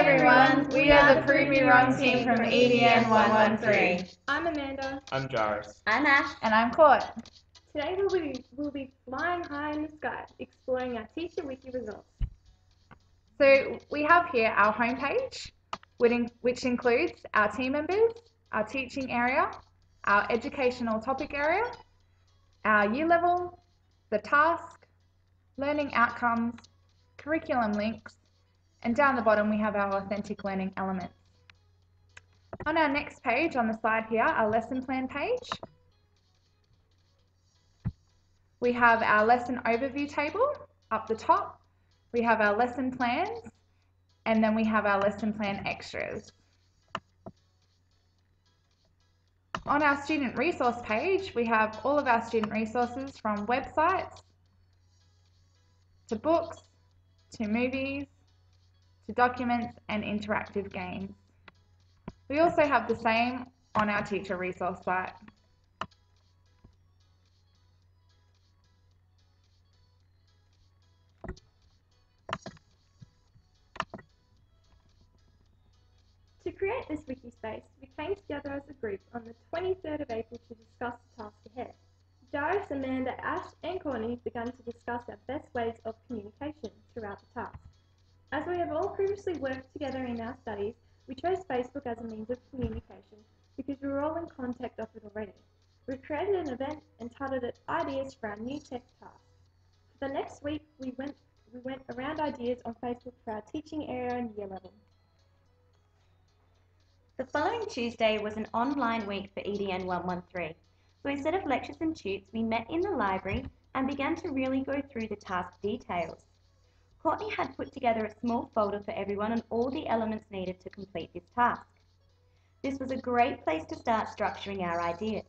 everyone. We are the Prove Me Wrong team from EDN 113. I'm Amanda. I'm Jaris. I'm Ash. And I'm Court. Today we'll be, we'll be flying high in the sky, exploring our Teacher Wiki results. So we have here our homepage, which includes our team members, our teaching area, our educational topic area, our year level, the task, learning outcomes, curriculum links, and down the bottom we have our authentic learning elements. On our next page on the slide here, our lesson plan page, we have our lesson overview table up the top. We have our lesson plans and then we have our lesson plan extras. On our student resource page, we have all of our student resources from websites to books to movies to documents and interactive games. We also have the same on our teacher resource site. To create this wiki space, we came together as a group on the 23rd of April to discuss the task ahead. Jaris, Amanda, Ash and Courtney began to discuss our best ways of communication throughout the task. As we have all previously worked together in our studies, we chose Facebook as a means of communication because we were all in contact of it already. We created an event and titled it Ideas for our New Tech Task. For the next week, we went, we went around ideas on Facebook for our teaching area and year level. The following Tuesday was an online week for EDN 113. So instead of lectures and tutes, we met in the library and began to really go through the task details. Courtney had put together a small folder for everyone on all the elements needed to complete this task. This was a great place to start structuring our ideas.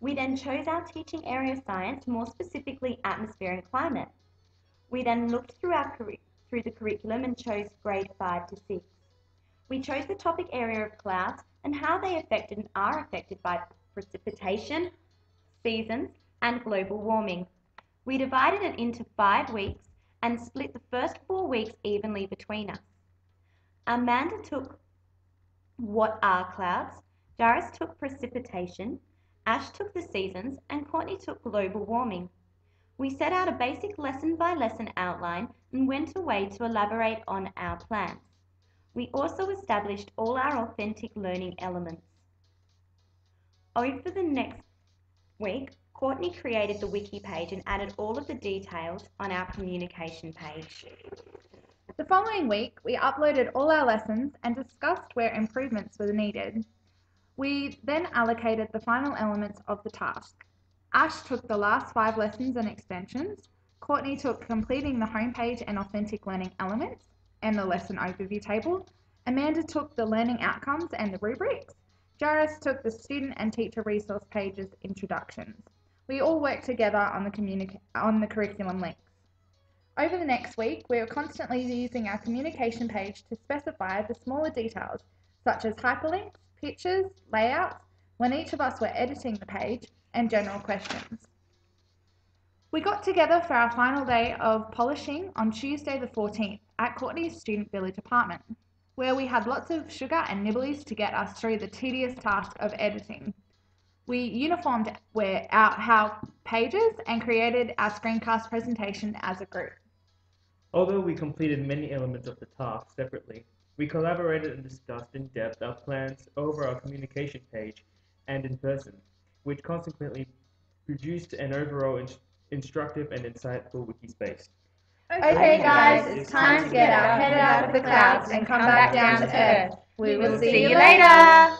We then chose our teaching area of science, more specifically atmosphere and climate. We then looked through, our, through the curriculum and chose grade 5 to 6. We chose the topic area of clouds and how they affected and are affected by precipitation, seasons, and global warming. We divided it into five weeks and split the first four weeks evenly between us. Amanda took what are clouds, Jaris took precipitation, Ash took the seasons, and Courtney took global warming. We set out a basic lesson by lesson outline and went away to elaborate on our plans. We also established all our authentic learning elements. Over the next week, Courtney created the wiki page and added all of the details on our communication page. The following week, we uploaded all our lessons and discussed where improvements were needed. We then allocated the final elements of the task. Ash took the last five lessons and extensions. Courtney took completing the homepage and authentic learning elements and the lesson overview table. Amanda took the learning outcomes and the rubrics. Jaris took the student and teacher resource pages introductions. We all worked together on the, on the curriculum links. Over the next week, we were constantly using our communication page to specify the smaller details, such as hyperlinks, pictures, layouts, when each of us were editing the page, and general questions. We got together for our final day of polishing on Tuesday the 14th at Courtney's Student Village apartment where we had lots of sugar and nibblies to get us through the tedious task of editing. We uniformed our how pages and created our screencast presentation as a group. Although we completed many elements of the task separately, we collaborated and discussed in depth our plans over our communication page and in person, which consequently produced an overall in instructive and insightful wiki space. Okay, guys, it's time to get our head out of the clouds and come back down to earth. We will see you later.